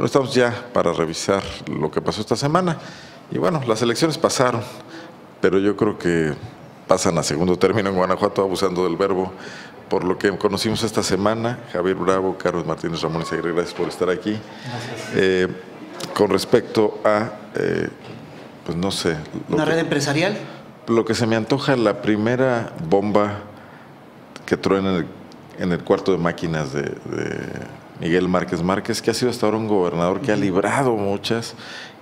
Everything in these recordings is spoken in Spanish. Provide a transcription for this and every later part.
Bueno, estamos ya para revisar lo que pasó esta semana. Y bueno, las elecciones pasaron, pero yo creo que pasan a segundo término en Guanajuato, abusando del verbo, por lo que conocimos esta semana. Javier Bravo, Carlos Martínez Ramón Segre, gracias por estar aquí. Eh, con respecto a, eh, pues no sé. ¿Una red empresarial? Lo que se me antoja, la primera bomba que truena en el, en el cuarto de máquinas de, Miguel Márquez Márquez, que ha sido hasta ahora un gobernador que ha librado muchas,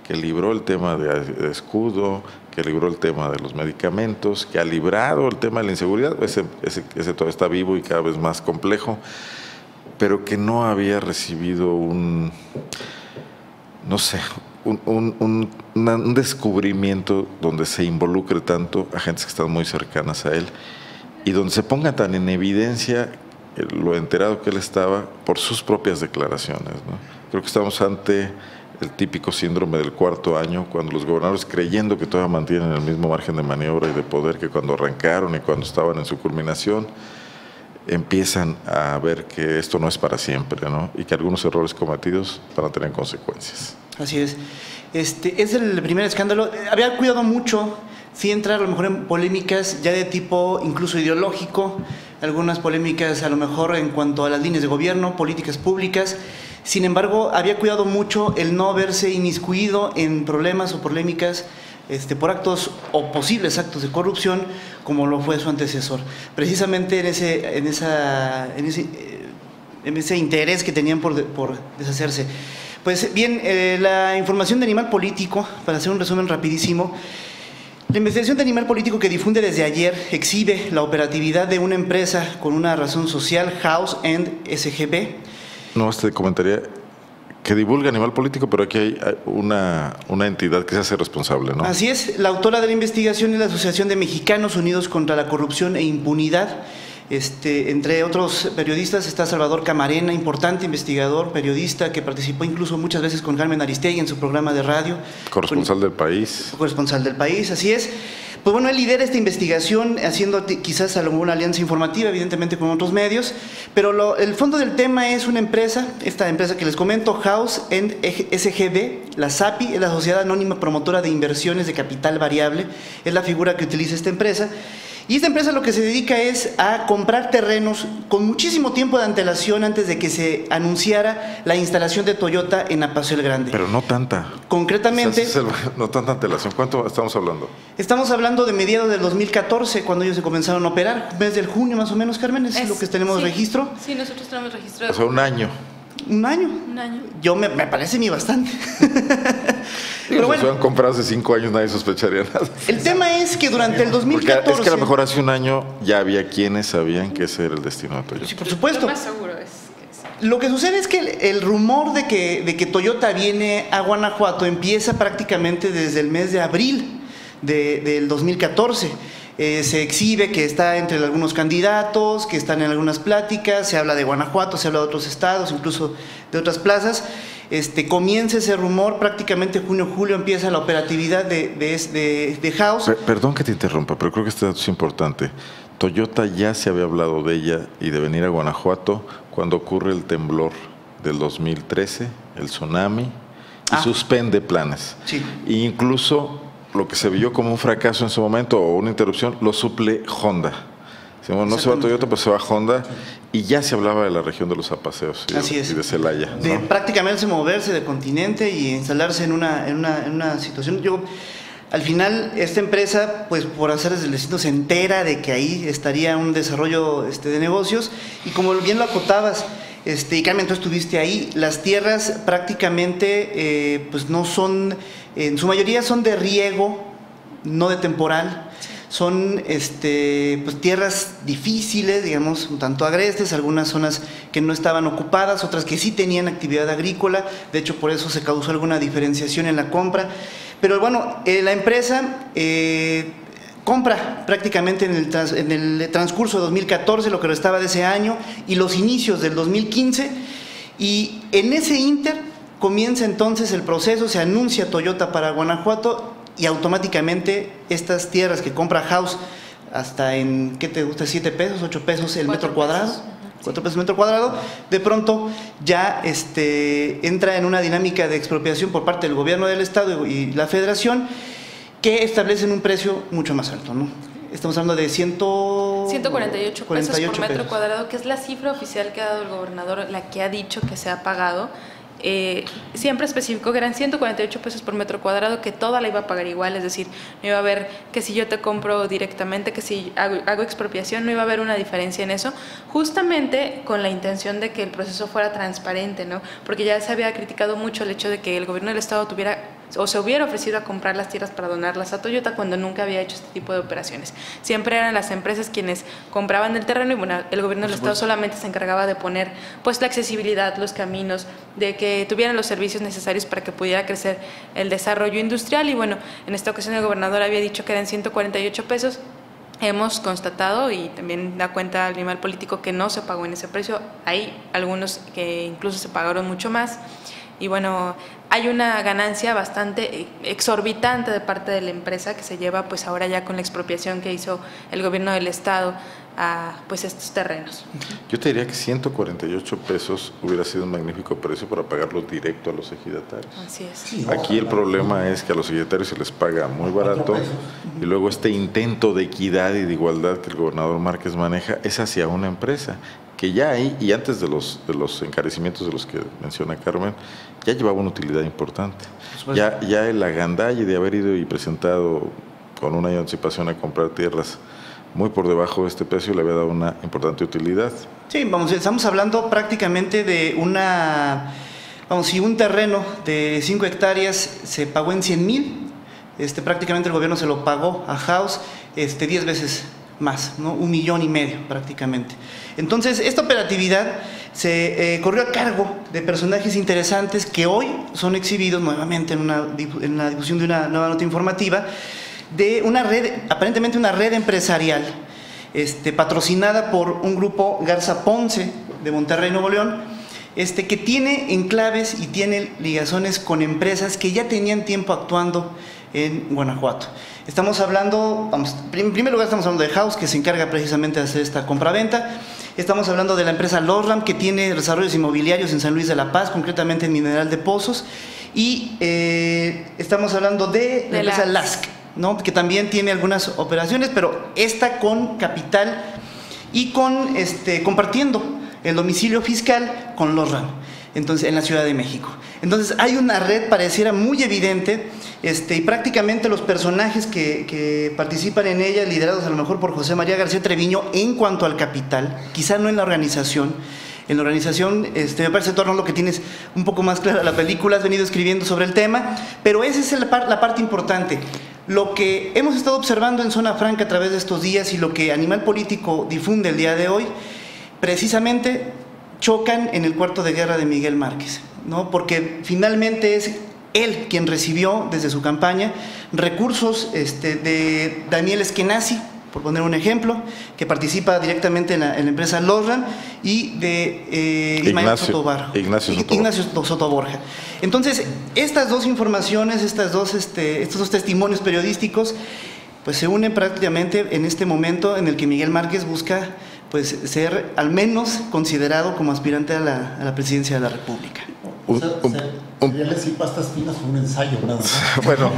que libró el tema de, escudo, que libró el tema de los medicamentos, que ha librado el tema de la inseguridad, ese, ese, está vivo y cada vez más complejo, pero que no había recibido un, no sé, un, un, un, descubrimiento donde se involucre tanto a gentes que están muy cercanas a él y donde se ponga tan en evidencia lo enterado que él estaba por sus propias declaraciones. Creo que estamos ante el típico síndrome del cuarto año, cuando los gobernadores creyendo que todavía mantienen el mismo margen de maniobra y de poder que cuando arrancaron y cuando estaban en su culminación, empiezan a ver que esto no es para siempre, ¿no? Y que algunos errores cometidos van a tener consecuencias. Así es. Este, es el primer escándalo. Había cuidado mucho, sí entrar a lo mejor en polémicas ya de tipo incluso ideológico, algunas polémicas a lo mejor en cuanto a las líneas de gobierno, políticas públicas. Sin embargo, había cuidado mucho el no verse inmiscuido en problemas o polémicas este, por actos o posibles actos de corrupción, como lo fue su antecesor. Precisamente en ese, en esa, en ese, en ese interés que tenían por, por deshacerse. Pues bien, eh, la información de Animal Político, para hacer un resumen rapidísimo, la investigación de Animal Político que difunde desde ayer exhibe la operatividad de una empresa con una razón social, House and SGB. No, este comentaría que divulga Animal Político, pero aquí hay una, una entidad que se hace responsable, ¿no? Así es, la autora de la investigación es la Asociación de Mexicanos Unidos contra la Corrupción e Impunidad. Este, entre otros periodistas está Salvador Camarena, importante investigador, periodista, que participó incluso muchas veces con Carmen Aristegui en su programa de radio. Corresponsal del país. Corresponsal del país, así es. Pues bueno, él lidera esta investigación haciendo quizás alguna alianza informativa, evidentemente con otros medios, pero el fondo del tema es una empresa, esta empresa que les comento, House and SGB, la SAPI, es la Sociedad Anónima Promotora de Inversiones de Capital Variable, es la figura que utiliza esta empresa, y esta empresa lo que se dedica es a comprar terrenos con muchísimo tiempo de antelación antes de que se anunciara la instalación de Toyota en Apacio el Grande. Pero no tanta. Concretamente. no tanta antelación. ¿Cuánto estamos hablando? Estamos hablando de mediados del 2014, cuando ellos se comenzaron a operar. Mes del junio más o menos, Carmen, es, lo que tenemos registro. Sí, nosotros tenemos registro. O sea, un año. Un año. Un año. Yo me, me parece mi bastante. Pero bueno, si hubieran comprado hace cinco años nadie sospecharía nada. El tema es que durante el 2014... Porque es que a lo mejor hace un año ya había quienes sabían que ese era el destino de Toyota. Sí, por supuesto. Lo más seguro es que Lo que sucede es que el, rumor de que, de que Toyota viene a Guanajuato empieza prácticamente desde el mes de abril del 2014. Eh, se exhibe que está entre algunos candidatos, que están en algunas pláticas, se habla de Guanajuato, se habla de otros estados, incluso de otras plazas este, comienza ese rumor, prácticamente junio-julio empieza la operatividad de, de, House. perdón que te interrumpa, pero creo que este dato es importante. Toyota ya se había hablado de ella y de venir a Guanajuato cuando ocurre el temblor del 2013, el tsunami, y ah. suspende planes. Sí. E incluso lo que se vio como un fracaso en su momento o una interrupción lo suple Honda no se va Toyota, pues se va Honda. Y ya se hablaba de la región de los apaseos y, de, Celaya. De prácticamente moverse de continente y instalarse en una, en una, en una situación. Yo, al final, esta empresa, pues por hacer desde el destino, se entera de que ahí estaría un desarrollo este, de negocios. Y como bien lo acotabas, este, y Carmen, tú estuviste ahí, las tierras prácticamente eh, pues no son, en su mayoría son de riego, no de temporal. Son este, pues, tierras difíciles, digamos, un tanto agrestes, algunas zonas que no estaban ocupadas, otras que sí tenían actividad agrícola, de hecho por eso se causó alguna diferenciación en la compra. Pero bueno, eh, la empresa eh, compra prácticamente en el, en el transcurso de 2014, lo que restaba de ese año, y los inicios del 2015, y en ese inter comienza entonces el proceso, se anuncia Toyota para Guanajuato y automáticamente estas tierras que compra House hasta en, ¿qué te gusta? ¿7 pesos, 8 pesos el metro cuadrado? 4 pesos metro cuadrado, de pronto ya este, entra en una dinámica de expropiación por parte del gobierno del Estado y la Federación que establecen un precio mucho más alto. ¿no? Estamos hablando de 100, 148 pesos por metro cuadrado, que es la cifra oficial que ha dado el gobernador, la que ha dicho que se ha pagado. Eh, siempre especificó que eran 148 pesos por metro cuadrado, que toda la iba a pagar igual, es decir, no iba a haber que si yo te compro directamente, que si hago, hago, expropiación, no iba a haber una diferencia en eso, justamente con la intención de que el proceso fuera transparente, ¿no? Porque ya se había criticado mucho el hecho de que el gobierno del Estado tuviera o se hubiera ofrecido a comprar las tierras para donarlas a Toyota cuando nunca había hecho este tipo de operaciones. Siempre eran las empresas quienes compraban el terreno y bueno, el gobierno del Estado solamente se encargaba de poner pues la accesibilidad, los caminos, de que tuvieran los servicios necesarios para que pudiera crecer el desarrollo industrial y bueno, en esta ocasión el gobernador había dicho que eran 148 pesos, hemos constatado y también da cuenta al animal político que no se pagó en ese precio. Hay algunos que incluso se pagaron mucho más. Y bueno, hay una ganancia bastante exorbitante de parte de la empresa que se lleva pues ahora ya con la expropiación que hizo el gobierno del estado a pues estos terrenos. Yo te diría que 148 pesos hubiera sido un magnífico precio para pagarlo directo a los ejidatarios. Así es. Aquí el problema es que a los ejidatarios se les paga muy barato y luego este intento de equidad y de igualdad que el gobernador Márquez maneja es hacia una empresa que ya hay, y antes de los, de los encarecimientos de los que menciona Carmen, ya llevaba una utilidad importante. Ya, ya el agandalle de haber ido y presentado con una anticipación a comprar tierras muy por debajo de este precio le había dado una importante utilidad. Sí, vamos, estamos hablando prácticamente de una, vamos, si un terreno de 5 hectáreas se pagó en 100 mil, este, prácticamente el gobierno se lo pagó a House este, 10 veces más, ¿no? un millón y medio prácticamente. Entonces, esta operatividad se eh, corrió a cargo de personajes interesantes que hoy son exhibidos nuevamente en, una, en la difusión de una nueva nota informativa de una red, aparentemente una red empresarial, este, patrocinada por un grupo Garza Ponce de Monterrey, Nuevo León, este, que tiene enclaves y tiene ligazones con empresas que ya tenían tiempo actuando en Guanajuato. Estamos hablando, vamos, en primer lugar estamos hablando de House, que se encarga precisamente de hacer esta compraventa. Estamos hablando de la empresa Losram, que tiene desarrollos inmobiliarios en San Luis de la Paz, concretamente en Mineral de Pozos. Y eh, estamos hablando de la empresa LASC, ¿no? que también tiene algunas operaciones, pero esta con capital y con este, compartiendo el domicilio fiscal con Losram, entonces en la Ciudad de México. Entonces hay una red pareciera muy evidente este, y prácticamente los personajes que, participan en ella, liderados a lo mejor por José María García Treviño, en cuanto al capital, quizá no en la organización, en la organización, este, me parece, Torno, lo que tienes un poco más clara la película, has venido escribiendo sobre el tema, pero esa es la, la parte importante. Lo que hemos estado observando en Zona Franca a través de estos días y lo que Animal Político difunde el día de hoy, precisamente chocan en el cuarto de guerra de Miguel Márquez, ¿no? porque finalmente es él quien recibió desde su campaña recursos este, de Daniel Eskenazi, por poner un ejemplo, que participa directamente en la, empresa Lorran, y de eh, Ignacio, Ignacio, Ignacio Soto Borja. Entonces, estas dos informaciones, estas dos, este, estos dos testimonios periodísticos, pues se unen prácticamente en este momento en el que Miguel Márquez busca pues ser al menos considerado como aspirante a la, a la presidencia de la República. Un, y pastas finas fue un ensayo, nada bueno,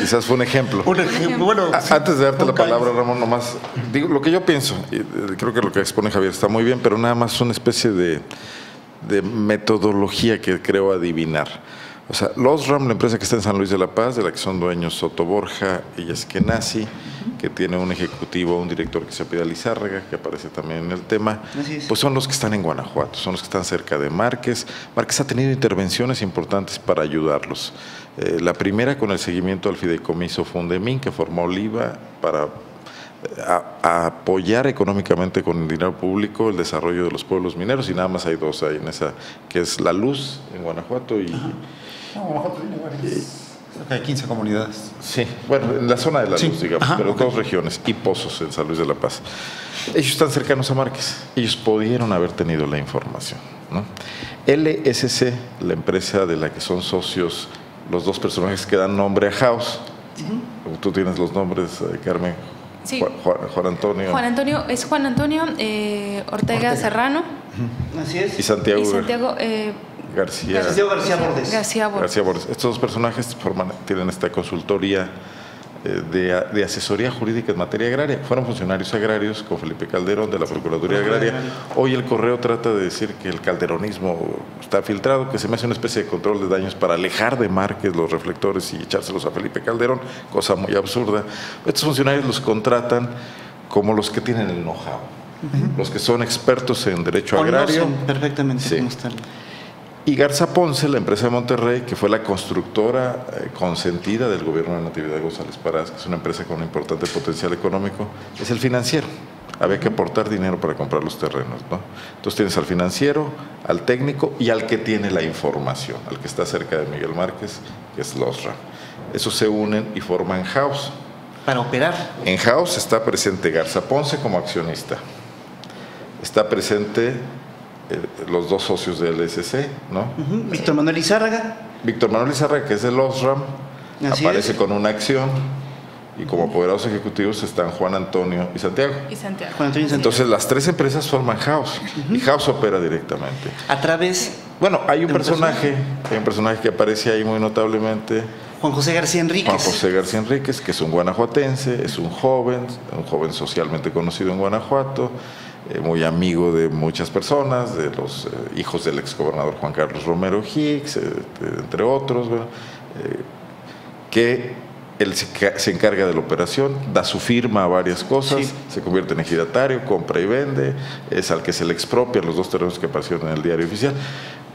quizás fue un ejemplo. Un ejemplo, bueno. Antes de darte la palabra, Ramón, nomás, digo lo que yo pienso, y eh, creo que lo que expone Javier está muy bien, pero nada más una especie de, de metodología que creo adivinar. O sea, Los Ram, la empresa que está en San Luis de la Paz, de la que son dueños Soto Borja y Eskenazi, que tiene un ejecutivo, un director que se apela Lizárraga, que aparece también en el tema, pues son los que están en Guanajuato, son los que están cerca de Márquez. Márquez ha tenido intervenciones importantes para ayudarlos. Eh, la primera con el seguimiento al fideicomiso Fundemín, que formó Oliva para eh, apoyar económicamente con el dinero público el desarrollo de los pueblos mineros y nada más hay dos ahí en esa que es La Luz en Guanajuato y, hay 15 comunidades. Sí, bueno, en la zona de la luz, digamos, pero dos regiones y pozos en San Luis de la Paz. Ellos están cercanos a Márquez. Ellos pudieron haber tenido la información. ¿no? LSC, la empresa de la que son socios los dos personajes que dan nombre a House. Tú tienes los nombres, eh, Carmen. Juan, Antonio. Juan Antonio, es Juan Antonio eh, Ortega, Serrano. Así es. Y Santiago. Y Santiago eh, García, García, García Bordes. García Bordes. García Bordes. Estos dos personajes forman, tienen esta consultoría eh, de, asesoría jurídica en materia agraria. Fueron funcionarios agrarios con Felipe Calderón de la Procuraduría Agraria. Hoy el correo trata de decir que el calderonismo está filtrado, que se me hace una especie de control de daños para alejar de Márquez los reflectores y echárselos a Felipe Calderón, cosa muy absurda. Estos funcionarios los contratan como los que tienen el know-how, los que son expertos en derecho agrario. perfectamente sí. cómo y Garza Ponce, la empresa de Monterrey, que fue la constructora eh, consentida del gobierno de Natividad González Parás, que es una empresa con un importante potencial económico, es el financiero. Había que aportar dinero para comprar los terrenos. ¿no? Entonces tienes al financiero, al técnico y al que tiene la información, al que está cerca de Miguel Márquez, que es Losra. Esos se unen y forman House. Para operar. En House está presente Garza Ponce como accionista. Está presente los dos socios del SC, ¿no? Víctor Manuel Izárraga. Víctor Manuel Izárraga, que es del OSRAM, aparece con una acción y como poderosos ejecutivos están Juan Antonio y Santiago. Y Santiago. Entonces las tres empresas forman House y House opera directamente. A través... Bueno, hay un personaje, hay un personaje que aparece ahí muy notablemente. Juan José García Enríquez. Juan José García Enríquez, que es un guanajuatense, es un joven, un joven socialmente conocido en Guanajuato, eh, muy amigo de muchas personas, de los eh, hijos del exgobernador Juan Carlos Romero Hicks, eh, entre otros, que él se, encarga de la operación, da su firma a varias cosas, se convierte en ejidatario, compra y vende, es al que se le expropia los dos terrenos que aparecieron en el diario oficial,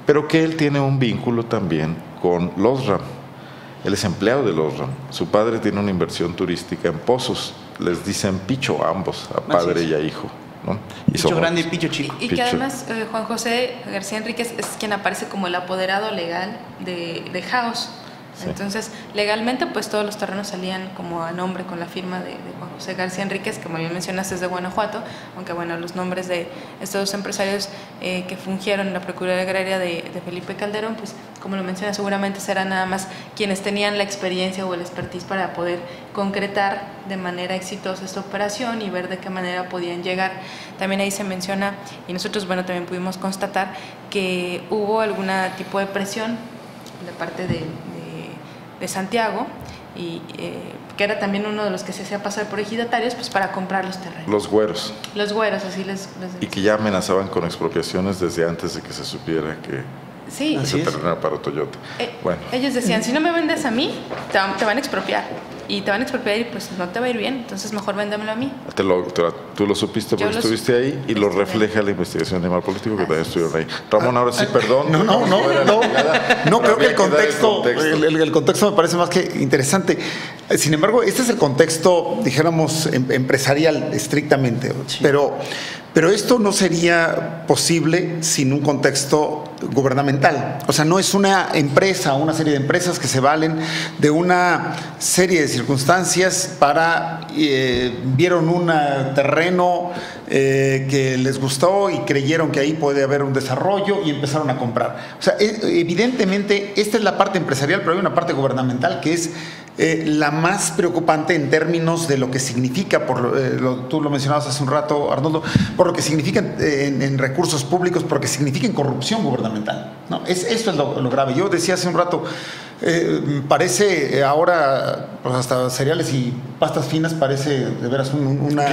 pero que él tiene un vínculo también con los RAM. Él es empleado de los RAM. Su padre tiene una inversión turística en pozos. Les dicen picho a ambos, a padre y a hijo. Picho grande y Picho chico. Y, que además eh, Juan José García Enríquez es quien aparece como el apoderado legal de, de House. Entonces, legalmente, pues todos los terrenos salían como a nombre con la firma de, Juan José García Enríquez, que como bien mencionas es de Guanajuato, aunque bueno, los nombres de estos dos empresarios eh, que fungieron en la Procuraduría Agraria de, Felipe Calderón, pues como lo menciona, seguramente serán nada más quienes tenían la experiencia o el expertise para poder concretar de manera exitosa esta operación y ver de qué manera podían llegar. También ahí se menciona, y nosotros, bueno, también pudimos constatar que hubo algún tipo de presión de parte de de Santiago, y eh, que era también uno de los que se hacía pasar por ejidatarios, pues para comprar los terrenos. Los güeros. Los güeros, así les, Y que ya amenazaban con expropiaciones desde antes de que se supiera que sí. ese terreno era para Toyota. Eh, bueno. Ellos decían, si no me vendes a mí, te van a expropiar y te van a expropiar y pues no te va a ir bien, entonces mejor véndamelo a mí. tú lo supiste porque estuviste ahí y lo refleja la investigación de animal político que también estuvieron ahí. Ramón, ahora sí, perdón. No, no, no, no, no, creo que el contexto, el contexto. me parece más que interesante. Sin embargo, este es el contexto, dijéramos, em, empresarial estrictamente, pero pero esto no sería posible sin un contexto gubernamental. O sea, no es una empresa, una serie de empresas que se valen de una serie de circunstancias para, eh, vieron un terreno eh, que les gustó y creyeron que ahí puede haber un desarrollo y empezaron a comprar. O sea, e, evidentemente, esta es la parte empresarial, pero hay una parte gubernamental que es eh, la más preocupante en términos de lo que significa, por eh, tú lo mencionabas hace un rato, Arnoldo, por lo que significa en, recursos públicos, porque significa en corrupción gubernamental. ¿no? Es, esto es lo, grave. Yo decía hace un rato, eh, parece ahora, pues hasta cereales y pastas finas, parece de veras un, una...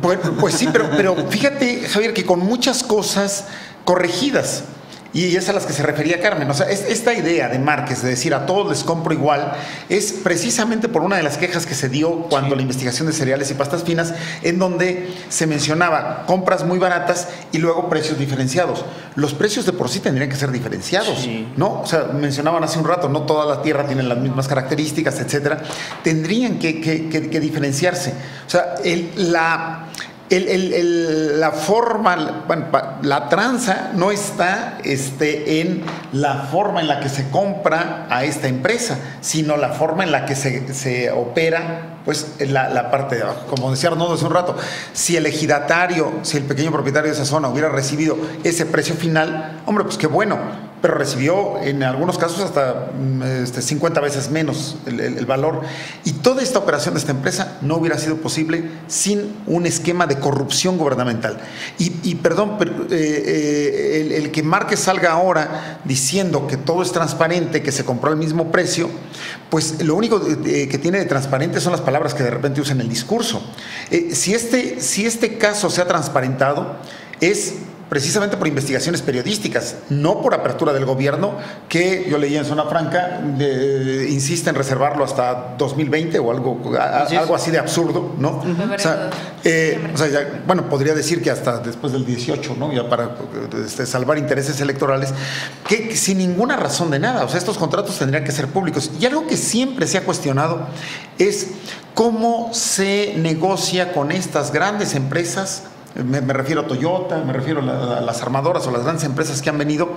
Pues, pues sí, pero, pero fíjate, Javier, que con muchas cosas corregidas. Y es a las que se refería Carmen. O sea, esta idea de Márquez de decir a todos les compro igual es precisamente por una de las quejas que se dio cuando la investigación de cereales y pastas finas, en donde se mencionaba compras muy baratas y luego precios diferenciados. Los precios de por sí tendrían que ser diferenciados, ¿no? O sea, mencionaban hace un rato, no toda la tierra tiene las mismas características, etcétera. Tendrían que, que diferenciarse. O sea, el, la la forma, la tranza no está este, en la forma en la que se compra a esta empresa, sino la forma en la que se, opera pues, la, la, parte de abajo. Como decía Arnoldo hace un rato, si el ejidatario, si el pequeño propietario de esa zona hubiera recibido ese precio final, hombre, pues qué bueno pero recibió en algunos casos hasta mm, este, 50 veces menos el, valor. Y toda esta operación de esta empresa no hubiera sido posible sin un esquema de corrupción gubernamental. Y, perdón, eh, eh, el, que Márquez salga ahora diciendo que todo es transparente, que se compró al mismo precio, pues lo único que tiene de transparente son las palabras que de repente usa en el discurso. Eh, si, este, si este caso se ha transparentado, es precisamente por investigaciones periodísticas, no por apertura del gobierno, que yo leí en Zona Franca, insiste en reservarlo hasta 2020 o algo, algo así de absurdo, ¿no? Eh, o sea, bueno, podría decir que hasta después del 18, ¿no? Ya para este, salvar intereses electorales, que sin ninguna razón de nada, o sea, estos contratos tendrían que ser públicos. Y algo que siempre se ha cuestionado es cómo se negocia con estas grandes empresas me, refiero a Toyota, me refiero a, las armadoras o las grandes empresas que han venido.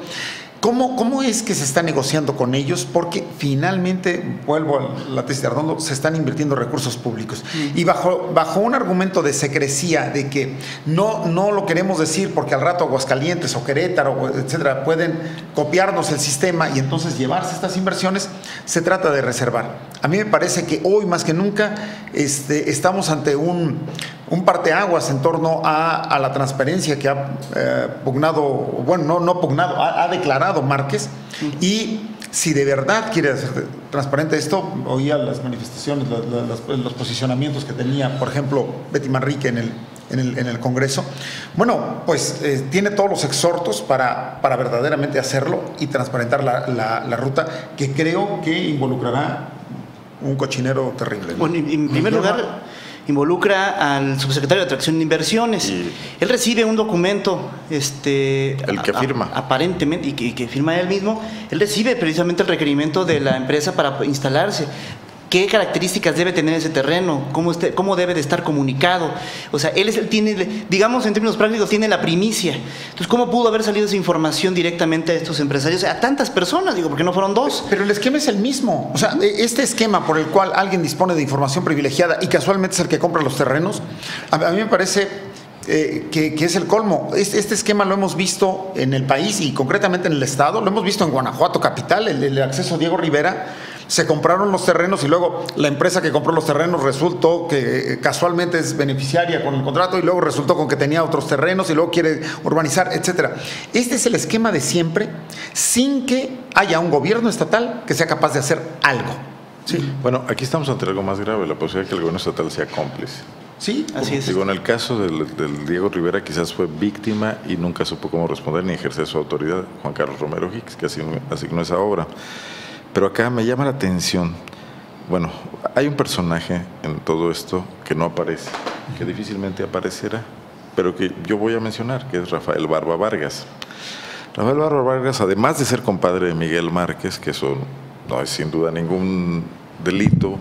¿Cómo, ¿Cómo es que se está negociando con ellos? Porque finalmente, vuelvo a la tesis de Ardondo, se están invirtiendo recursos públicos. Y bajo, bajo un argumento de secrecía, de que no, no lo queremos decir porque al rato Aguascalientes o Querétaro, etcétera, pueden copiarnos el sistema y entonces llevarse estas inversiones, se trata de reservar. A mí me parece que hoy más que nunca este, estamos ante un, un parteaguas en torno a, la transparencia que ha eh, pugnado, bueno, no, no pugnado, ha, declarado Márquez. Y si de verdad quiere hacer transparente esto, oía las manifestaciones, los, posicionamientos que tenía, por ejemplo, Betty Manrique en el, en el, Congreso. Bueno, pues eh, tiene todos los exhortos para, para verdaderamente hacerlo y transparentar la, ruta que creo que involucrará un cochinero terrible. Bueno, en primer lugar involucra al subsecretario de Atracción de Inversiones. él recibe un documento, este, el que firma. aparentemente, y que, firma él mismo, él recibe precisamente el requerimiento de la empresa para instalarse qué características debe tener ese terreno, cómo, este, cómo debe de estar comunicado. O sea, él, es, tiene, digamos en términos prácticos, tiene la primicia. Entonces, ¿cómo pudo haber salido esa información directamente a estos empresarios? A tantas personas, digo, porque no fueron dos. Pero el esquema es el mismo. O sea, este esquema por el cual alguien dispone de información privilegiada y casualmente es el que compra los terrenos, a, mí me parece eh, que, es el colmo. Este, este, esquema lo hemos visto en el país y concretamente en el Estado, lo hemos visto en Guanajuato Capital, el, el acceso a Diego Rivera se compraron los terrenos y luego la empresa que compró los terrenos resultó que eh, casualmente es beneficiaria con el contrato y luego resultó con que tenía otros terrenos y luego quiere urbanizar, etcétera. Este es el esquema de siempre sin que haya un gobierno estatal que sea capaz de hacer algo. Sí. Bueno, aquí estamos ante algo más grave, la posibilidad de que el gobierno estatal sea cómplice. Sí, así es. Digo, en el caso del, Diego Rivera quizás fue víctima y nunca supo cómo responder ni ejercer su autoridad, Juan Carlos Romero Hicks, que asignó esa obra. Pero acá me llama la atención, bueno, hay un personaje en todo esto que no aparece, que difícilmente aparecerá, pero que yo voy a mencionar, que es Rafael Barba Vargas. Rafael Barba Vargas, además de ser compadre de Miguel Márquez, que eso no es sin duda ningún delito,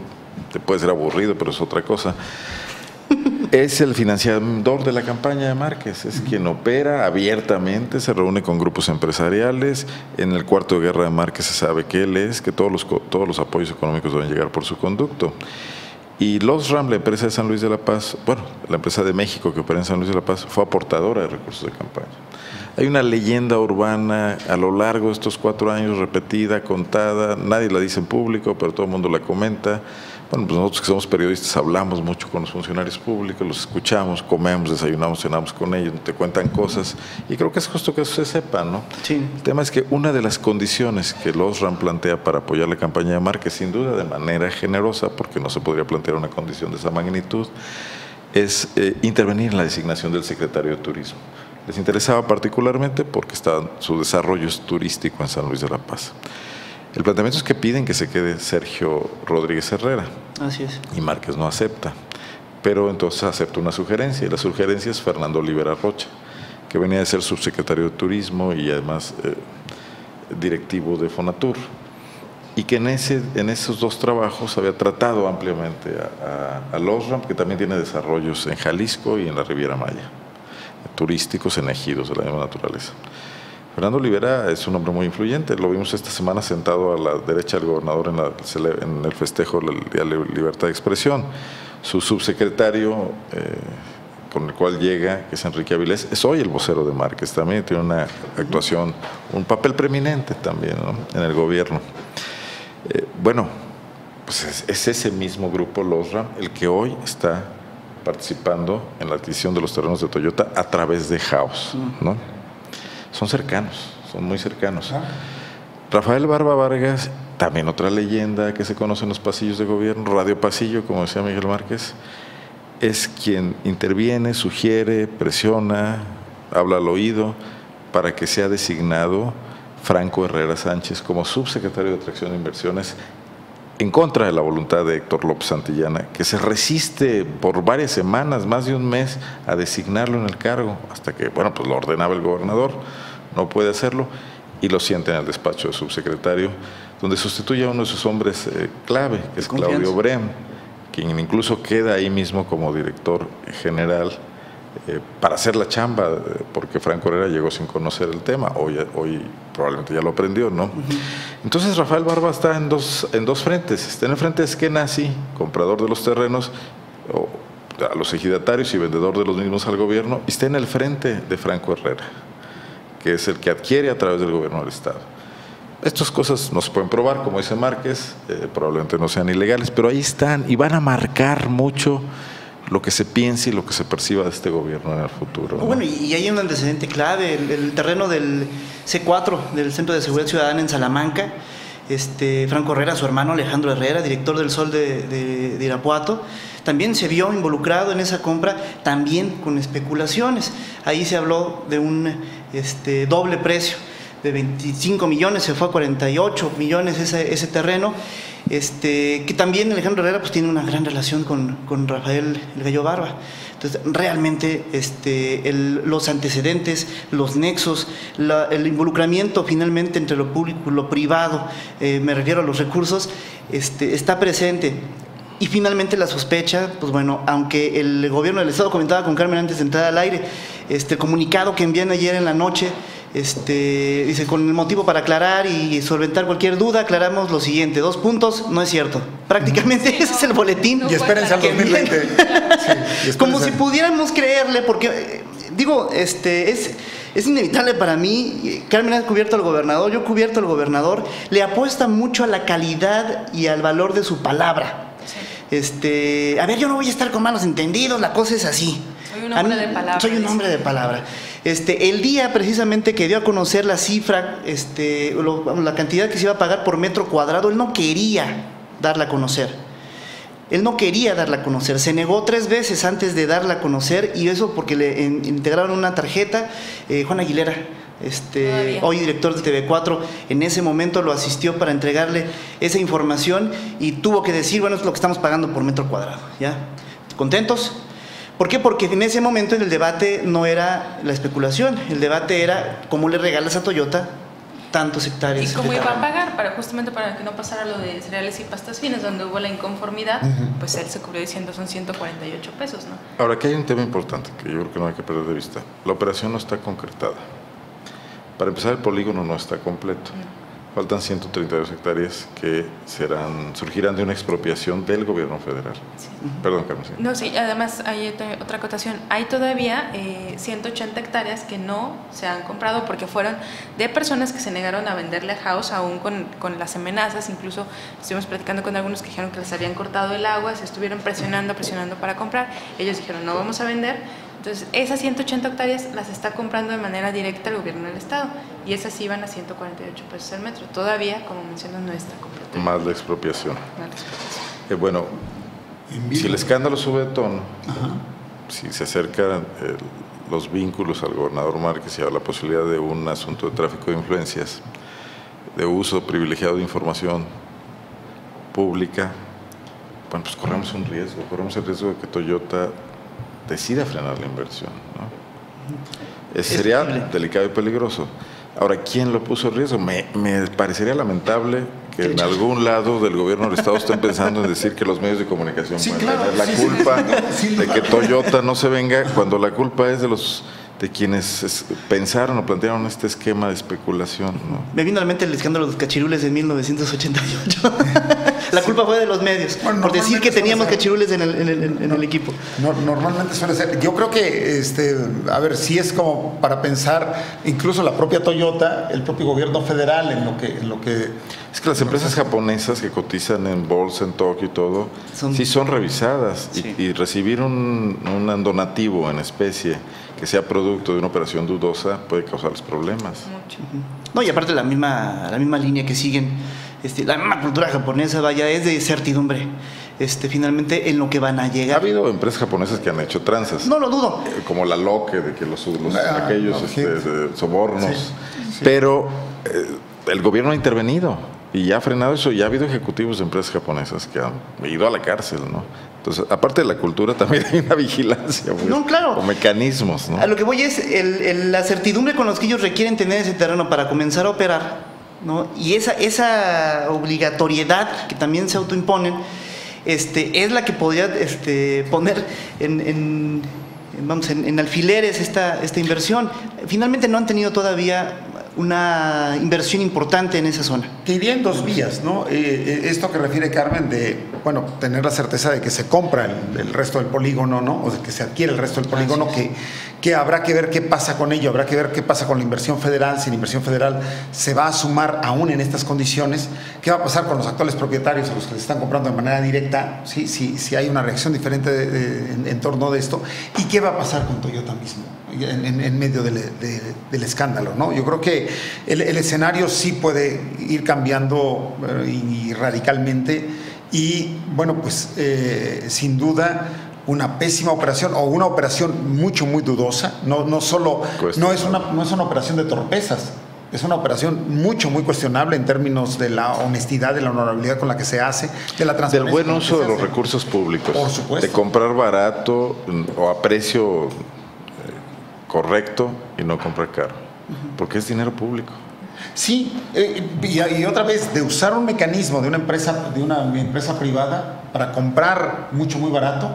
te puede ser aburrido, pero es otra cosa, es el financiador de la campaña de Márquez, es quien opera abiertamente, se reúne con grupos empresariales, en el cuarto de guerra de Márquez se sabe que él es, que todos los, todos los apoyos económicos deben llegar por su conducto. Y Los Ram, la empresa de San Luis de la Paz, bueno, la empresa de México que opera en San Luis de la Paz, fue aportadora de recursos de campaña. Hay una leyenda urbana a lo largo de estos cuatro años repetida, contada, nadie la dice en público, pero todo el mundo la comenta, bueno, pues nosotros que somos periodistas hablamos mucho con los funcionarios públicos, los escuchamos, comemos, desayunamos, cenamos con ellos, te cuentan cosas y creo que es justo que eso se sepa, ¿no? Sí. El tema es que una de las condiciones que los RAN plantea para apoyar la campaña de Márquez, sin duda de manera generosa, porque no se podría plantear una condición de esa magnitud, es eh, intervenir en la designación del secretario de Turismo. Les interesaba particularmente porque está, su desarrollo es turístico en San Luis de la Paz. El planteamiento es que piden que se quede Sergio Rodríguez Herrera. Así es. Y Márquez no acepta. Pero entonces acepta una sugerencia, y la sugerencia es Fernando Olivera Rocha, que venía de ser subsecretario de Turismo y además eh, directivo de Fonatur. Y que en, ese, en esos dos trabajos había tratado ampliamente a, a, a Losram, que también tiene desarrollos en Jalisco y en la Riviera Maya, turísticos en ejidos de la misma naturaleza. Fernando Olivera es un hombre muy influyente. Lo vimos esta semana sentado a la derecha del gobernador en, el festejo de la Libertad de Expresión. Su subsecretario, eh, con el cual llega, que es Enrique Avilés, es hoy el vocero de Márquez también, tiene una actuación, un papel preeminente también en el gobierno. Eh, bueno, pues es, ese mismo grupo LOSRAM el que hoy está participando en la adquisición de los terrenos de Toyota a través de House, ¿no? Son cercanos, son muy cercanos. Ah. Rafael Barba Vargas, también otra leyenda que se conoce en los pasillos de gobierno, Radio Pasillo, como decía Miguel Márquez, es quien interviene, sugiere, presiona, habla al oído para que sea designado Franco Herrera Sánchez como subsecretario de Atracción e Inversiones en contra de la voluntad de Héctor López Santillana, que se resiste por varias semanas, más de un mes, a designarlo en el cargo, hasta que, bueno, pues lo ordenaba el gobernador, no puede hacerlo, y lo siente en el despacho de subsecretario, donde sustituye a uno de sus hombres eh, clave, que es Claudio Brem, quien incluso queda ahí mismo como director general eh, para hacer la chamba, eh, porque Franco Herrera llegó sin conocer el tema, hoy, hoy probablemente ya lo aprendió, ¿no? Entonces Rafael Barba está en dos, en dos frentes, está en el frente de Eskenazi, comprador de los terrenos, o, a los ejidatarios y vendedor de los mismos al gobierno, y está en el frente de Franco Herrera, es el que adquiere a través del gobierno del Estado. Estas cosas no se pueden probar, como dice Márquez, eh, probablemente no sean ilegales, pero ahí están y van a marcar mucho lo que se piense y lo que se perciba de este gobierno en el futuro. Bueno, y hay un antecedente clave, el, terreno del C4, del Centro de Seguridad Ciudadana en Salamanca, este, Franco Herrera, su hermano Alejandro Herrera, director del Sol de, Irapuato, también se vio involucrado en esa compra, también con especulaciones. Ahí se habló de un este, doble precio, de 25 millones, se fue a 48 millones ese, ese terreno este, que también Alejandro Herrera pues, tiene una gran relación con, Rafael el Gallo Barba. Entonces, realmente este, los antecedentes, los nexos, el involucramiento finalmente entre lo público y lo privado, eh, me refiero a los recursos, este, está presente. Y finalmente la sospecha, pues bueno, aunque el gobierno del Estado comentaba con Carmen antes de entrar al aire, este comunicado que envían ayer en la noche, este, dice, con el motivo para aclarar y solventar cualquier duda, aclaramos lo siguiente, dos puntos, no es cierto. Prácticamente ese es el boletín. y espérense al 2020. Como si pudiéramos creerle, porque, digo, este, es, es inevitable para mí, Carmen ha cubierto al gobernador, yo he cubierto al gobernador, le apuesta mucho a la calidad y al valor de su palabra. Este, a ver, yo no voy a estar con malos entendidos, la cosa es así. Soy un hombre de palabra. Soy un hombre de palabra. Este, el día precisamente que dio a conocer la cifra, este, la cantidad que se iba a pagar por metro cuadrado, él no quería darla a conocer. Él no quería darla a conocer, se negó tres veces antes de darla a conocer y eso porque le integraron una tarjeta. Eh, Juan Aguilera, este, hoy director de TV4, en ese momento lo asistió para entregarle esa información y tuvo que decir, bueno, es lo que estamos pagando por metro cuadrado. ¿ya? ¿Contentos? ¿Por qué? Porque en ese momento en el debate no era la especulación, el debate era cómo le regalas a Toyota tantos hectáreas. Y cómo iba a pagar, para, justamente para que no pasara lo de cereales y pastas finas, donde hubo la inconformidad, pues él se cubrió diciendo son 148 pesos, ¿no? Ahora, aquí hay un tema importante que yo creo que no hay que perder de vista. La operación no está concretada. Para empezar, el polígono no está completo. Faltan 132 hectáreas que serán, surgirán de una expropiación del gobierno federal. Perdón, Carmen. No, sí, además hay otra acotación. Hay todavía 180 eh, hectáreas que no se han comprado porque fueron de personas que se negaron a venderle a House aún con, con las amenazas. Incluso estuvimos platicando con algunos que dijeron que les habían cortado el agua, se estuvieron presionando, presionando para comprar. Ellos dijeron, no vamos a vender entonces, esas 180 hectáreas las está comprando de manera directa el gobierno del Estado y esas sí van a 148 pesos el metro. Todavía, como mencionas, no está completo. Más la expropiación. Eh, bueno, si el escándalo sube de tono, si se acercan eh, los vínculos al gobernador Márquez y a la posibilidad de un asunto de tráfico de influencias, de uso privilegiado de información pública, bueno, pues corremos un riesgo, corremos el riesgo de que Toyota decida frenar la inversión. ¿no? sería delicado y peligroso. Ahora, ¿quién lo puso en riesgo? Me, parecería lamentable que en algún lado del gobierno del Estado estén pensando en decir que los medios de comunicación pueden tener la culpa de que Toyota no se venga, cuando la culpa es de los de quienes pensaron o plantearon este esquema de especulación. ¿no? Me vino a la mente el escándalo de los cachirules de 1988. la culpa fue de los medios, por decir que teníamos cachirules en el, en el, equipo. normalmente suele ser. Yo creo que, este, a ver, si es como para pensar, incluso la propia Toyota, el propio gobierno federal, en lo que... En lo que es que las empresas japonesas que cotizan en bolsa, en Tokio y todo, sí son revisadas y, recibir un, un donativo en especie que sea producto de una operación dudosa puede causarles problemas. Mucho. No, y aparte la misma, la misma línea que siguen, este, la misma cultura japonesa, vaya, es de certidumbre. Este, finalmente en lo que van a llegar. Ha habido empresas japonesas que han hecho tranzas. No lo dudo. Eh, como la Loque, de que los, ah, aquellos este, sobornos. Pero eh, el gobierno ha intervenido y ha frenado eso. Y ha habido ejecutivos de empresas japonesas que han ido a la cárcel, ¿no? Entonces, aparte de la cultura, también hay una vigilancia. Pues, no, claro. O mecanismos, ¿no? A lo que voy es la certidumbre con los que ellos requieren tener ese terreno para comenzar a operar, ¿no? Y esa, esa obligatoriedad que también se autoimponen, este, es la que podría este, poner en, vamos, en, alfileres esta, esta inversión. Finalmente no han tenido todavía una inversión importante en esa zona. Que iría en dos vías, ¿no? Eh, eh, esto que refiere Carmen de, bueno, tener la certeza de que se compra el, resto del polígono, ¿no? O de que se adquiere el resto del polígono, que, que habrá que ver qué pasa con ello, habrá que ver qué pasa con la inversión federal, si la inversión federal se va a sumar aún en estas condiciones, qué va a pasar con los actuales propietarios, a los que les están comprando de manera directa, si, ¿sí? si hay una reacción diferente en, torno de esto, y qué va a pasar con Toyota mismo en, medio del, escándalo. ¿no? Yo creo que el, escenario sí puede ir cambiando eh, y, radicalmente y bueno, pues eh, sin duda una pésima operación o una operación mucho, muy dudosa. No, no solo, no es, una, no es una operación de torpezas, es una operación mucho, muy cuestionable en términos de la honestidad, de la honorabilidad con la que se hace, de la transparencia. Del buen uso de los recursos públicos. Por supuesto. De comprar barato o a precio correcto y no comprar caro, porque es dinero público. Sí, eh, y, otra vez, de usar un mecanismo de una empresa, de una empresa privada para comprar mucho, muy barato,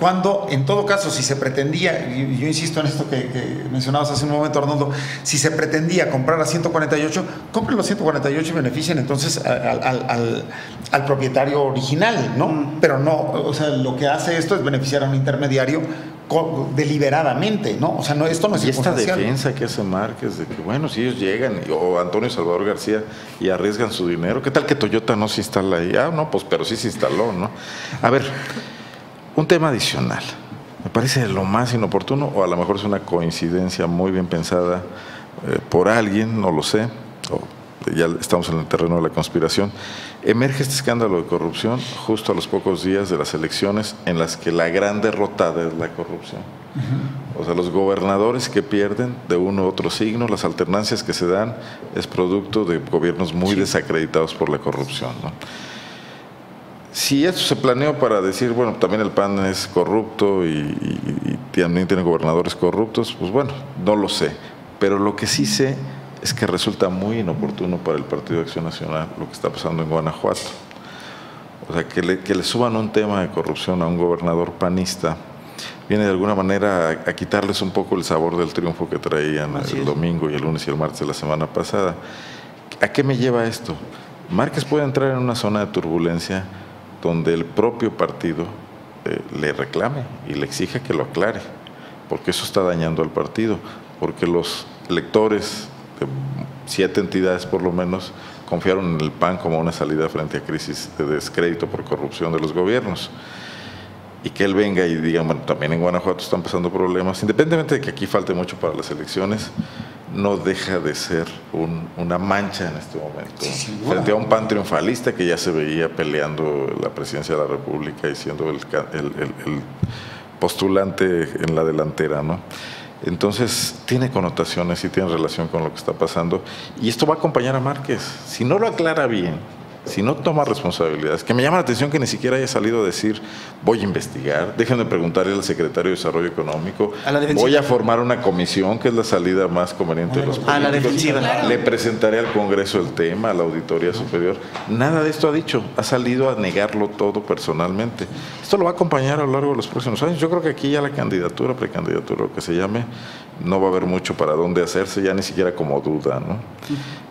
cuando en todo caso, si se pretendía, y yo insisto en esto que, mencionabas hace un momento, Arnoldo, si se pretendía comprar a 148, compren los 148 y beneficien entonces al, al, propietario original, ¿no? Pero no, o sea, lo que hace esto es beneficiar a un intermediario deliberadamente, ¿no? O sea, no, esto no es Y esta defensa que hace Márquez de que, bueno, si ellos llegan, o Antonio Salvador García, y arriesgan su dinero, ¿qué tal que Toyota no se instala ahí? Ah, no, pues, pero sí se instaló, ¿no? A ver, un tema adicional. Me parece lo más inoportuno, o a lo mejor es una coincidencia muy bien pensada eh, por alguien, no lo sé, o ya estamos en el terreno de la conspiración, emerge este escándalo de corrupción justo a los pocos días de las elecciones en las que la gran derrotada es la corrupción. O sea, los gobernadores que pierden de uno u otro signo, las alternancias que se dan, es producto de gobiernos muy desacreditados por la corrupción. Si esto se planeó para decir, bueno, también el PAN es corrupto y, y también tiene gobernadores corruptos, pues bueno, no lo sé. Pero lo que sí sé es que resulta muy inoportuno para el Partido de Acción Nacional lo que está pasando en Guanajuato. O sea, que le, que le suban un tema de corrupción a un gobernador panista viene de alguna manera a, quitarles un poco el sabor del triunfo que traían el domingo y el lunes y el martes de la semana pasada. ¿A qué me lleva esto? Márquez puede entrar en una zona de turbulencia donde el propio partido eh, le reclame y le exija que lo aclare, porque eso está dañando al partido, porque los electores siete entidades por lo menos confiaron en el PAN como una salida frente a crisis de descrédito por corrupción de los gobiernos. Y que él venga y diga, bueno, también en Guanajuato están pasando problemas, independientemente de que aquí falte mucho para las elecciones, no deja de ser una mancha en este momento. frente a un PAN triunfalista que ya se veía peleando la presidencia de la República y siendo el, el postulante en la delantera, ¿no? Entonces, tiene connotaciones y tiene relación con lo que está pasando. Y esto va a acompañar a Márquez. Si no lo aclara bien, si no toma responsabilidades, que me llama la atención que ni siquiera haya salido a decir voy a investigar, déjenme preguntarle al secretario de Desarrollo Económico, voy a formar una comisión que es la salida más conveniente de los políticos, a la defensiva. le presentaré al Congreso el tema, a la Auditoría Superior. Nada de esto ha dicho, ha salido a negarlo todo personalmente. Esto lo va a acompañar a lo largo de los próximos años. Yo creo que aquí ya la candidatura, precandidatura, lo que se llame, no va a haber mucho para dónde hacerse, ya ni siquiera como duda, ¿no?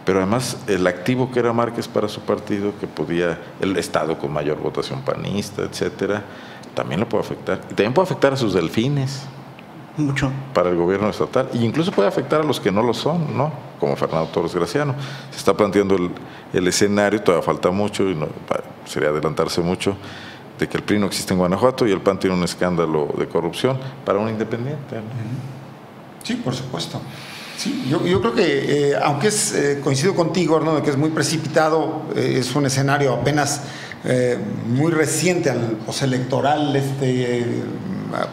Pero además el activo que era Márquez para su partido partido, que podía, el Estado con mayor votación panista, etcétera, también lo puede afectar. Y también puede afectar a sus delfines. Mucho. Para el gobierno estatal. Y incluso puede afectar a los que no lo son, ¿no? Como Fernando Torres Graciano. Se está planteando el, escenario, todavía falta mucho y no, sería adelantarse mucho, de que el PRI no existe en Guanajuato y el PAN tiene un escándalo de corrupción para un independiente. Sí, por supuesto. Sí, yo, creo que, eh, aunque es, eh, coincido contigo, ¿no? que es muy precipitado, eh, es un escenario apenas muy reciente al postelectoral, este,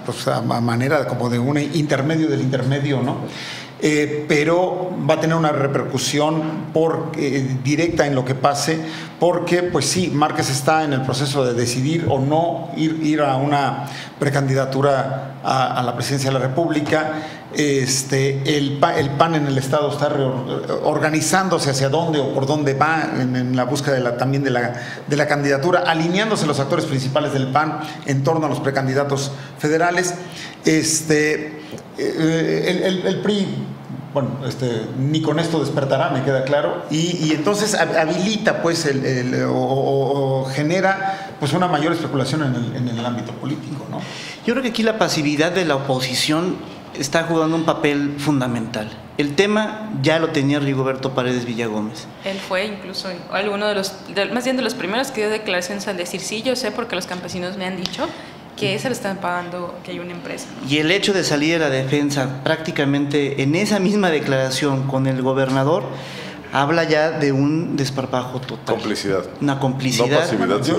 pues, a manera como de un intermedio del intermedio, ¿no? Eh, pero va a tener una repercusión eh, directa en lo que pase, porque pues sí, Márquez está en el proceso de decidir o no ir, a una precandidatura a, la presidencia de la República. Este, el, PAN en el Estado está organizándose hacia dónde o por dónde va en, la búsqueda también de la, de la candidatura, alineándose los actores principales del PAN en torno a los precandidatos federales. Este, eh, el, PRI bueno, este, ni con esto despertará, me queda claro, y, entonces habilita pues el, o, genera pues una mayor especulación en el, en el, ámbito político, ¿no? Yo creo que aquí la pasividad de la oposición está jugando un papel fundamental. El tema ya lo tenía Rigoberto Paredes Villagómez. Él fue incluso alguno de los, más bien de los primeros que dio declaraciones al decir, sí, yo sé porque los campesinos me han dicho, que se le están pagando, que hay una empresa. Y el hecho de salir a la defensa prácticamente en esa misma declaración con el gobernador habla ya de un desparpajo total. Complicidad. Una complicidad. yo,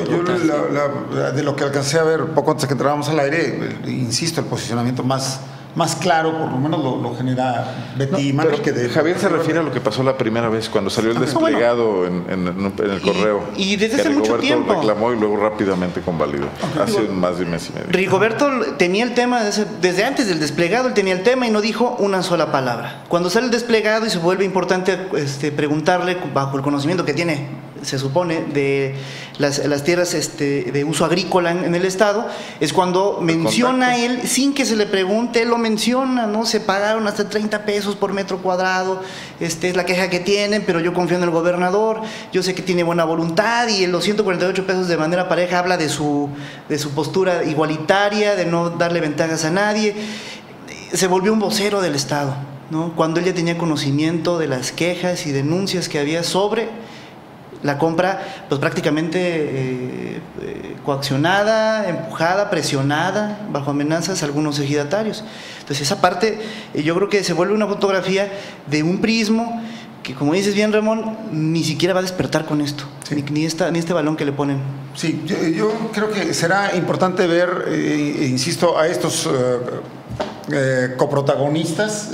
de lo que alcancé a ver poco antes de que entrábamos al aire, insisto, el posicionamiento más más claro, por lo menos lo, genera Betty que de, Javier se refiere a lo que pasó la primera vez cuando salió el ah, desplegado en, el correo. Y, desde hace mucho tiempo. reclamó y luego rápidamente convalidó. Hace más de un mes y medio. Rigoberto tenía el tema desde, antes del desplegado, él tenía el tema y no dijo una sola palabra. Cuando sale el desplegado y se vuelve importante este, preguntarle, bajo el conocimiento que tiene se supone, de las, tierras este, de uso agrícola en, el Estado, es cuando menciona él, sin que se le pregunte, él lo menciona, ¿no? Se pagaron hasta 30 pesos por metro cuadrado, este, es la queja que tienen, pero yo confío en el gobernador, yo sé que tiene buena voluntad y en los 148 pesos de manera pareja habla de su, de su postura igualitaria, de no darle ventajas a nadie. Se volvió un vocero del Estado. ¿no? cuando él ya tenía conocimiento de las quejas y denuncias que había sobre la compra pues prácticamente eh, eh, coaccionada, empujada, presionada, bajo amenazas algunos ejidatarios. Entonces esa parte eh, yo creo que se vuelve una fotografía de un prismo que como dices bien Ramón, ni siquiera va a despertar con esto, ni, esta, ni este balón que le ponen. Sí, yo, creo que será importante ver, insisto, a estos coprotagonistas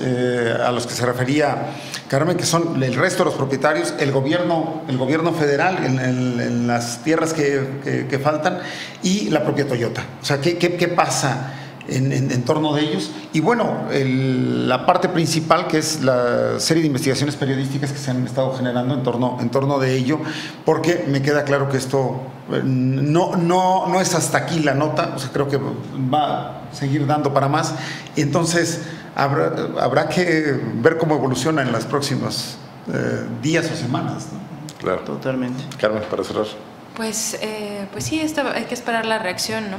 a los que se refería Carmen, que son el resto de los propietarios, el gobierno, el gobierno federal en, las tierras que, faltan y la propia Toyota. O sea, ¿qué, qué, pasa en, torno de ellos? Y bueno, la parte principal, que es la serie de investigaciones periodísticas que se han estado generando en torno, en torno de ello, porque me queda claro que esto eh, no, no, no es hasta aquí la nota, o sea, creo que va a seguir dando para más. Entonces, habrá, habrá que ver cómo evoluciona en los próximos eh, días o semanas. Claro. Totalmente. Carmen, para cerrar. Pues, eh, pues sí, hay que esperar la reacción ¿no?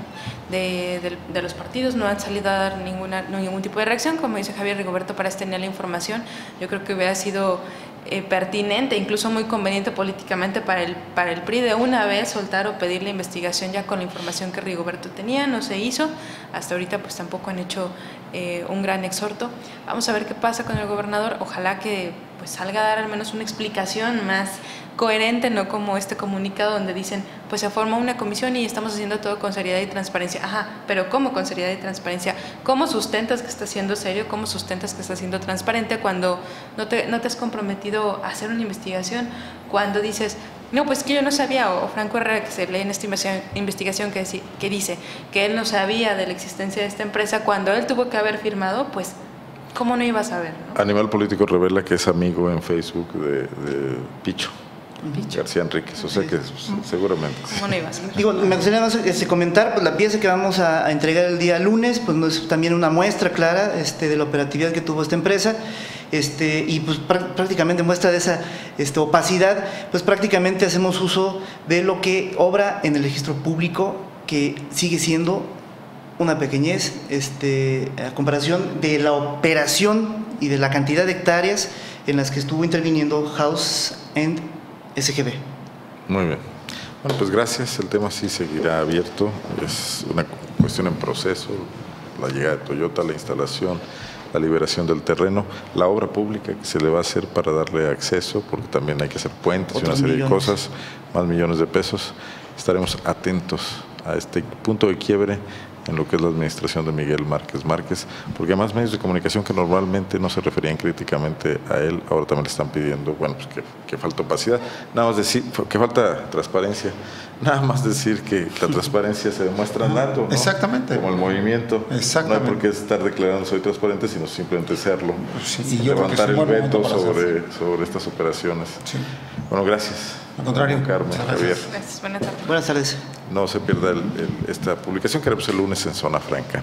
de, los partidos. No han salido a dar ninguna, ningún tipo de reacción, como dice Javier Rigoberto, para tener la información. Yo creo que hubiera sido eh, pertinente, incluso muy conveniente políticamente para el, para el PRI de una vez soltar o pedir la investigación ya con la información que Rigoberto tenía. No se hizo. Hasta ahorita pues tampoco han hecho eh, un gran exhorto. Vamos a ver qué pasa con el gobernador. Ojalá que pues salga a dar al menos una explicación más coherente, no como este comunicado donde dicen, pues se forma una comisión y estamos haciendo todo con seriedad y transparencia. Ajá, pero ¿cómo con seriedad y transparencia? ¿Cómo sustentas que está siendo serio? ¿Cómo sustentas que está siendo transparente cuando no te, no te has comprometido a hacer una investigación? Cuando dices, no, pues que yo no sabía, o Franco Herrera, que se lee en esta investigación que, que dice que él no sabía de la existencia de esta empresa, cuando él tuvo que haber firmado, pues, ¿cómo no iba a saber? Animal Político revela que es amigo en Facebook de, Picho. García Enríquez, o sea que seguramente. ¿Cómo no ibas? Digo, me gustaría este, comentar, pues la pieza que vamos a, entregar el día lunes, pues no es también una muestra clara este, de la operatividad que tuvo esta empresa este, y pues prácticamente muestra de esa este, opacidad, pues prácticamente hacemos uso de lo que obra en el registro público, que sigue siendo una pequeñez este, a comparación de la operación y de la cantidad de hectáreas en las que estuvo interviniendo House and SGB. Muy bien. Bueno, pues gracias. El tema sí seguirá abierto. Es una cuestión en proceso. La llegada de Toyota, la instalación, la liberación del terreno, la obra pública que se le va a hacer para darle acceso, porque también hay que hacer puentes y una serie de cosas, más millones de pesos. Estaremos atentos a este punto de quiebre en lo que es la administración de Miguel Márquez Márquez, porque además medios de comunicación que normalmente no se referían críticamente a él, ahora también le están pidiendo, bueno, pues que, falta opacidad, nada más decir que falta transparencia, nada más decir que la transparencia se demuestra andando, ¿no? Exactamente. Como el movimiento. Exactamente. No hay por qué estar declarando soy transparente, sino simplemente serlo. y levantar el veto sobre, sobre estas operaciones. Bueno, gracias. Al contrario. Carmen, Javier. Gracias. Buenas tardes. Buenas tardes. No se pierda esta publicación que haremos el lunes en Zona Franca.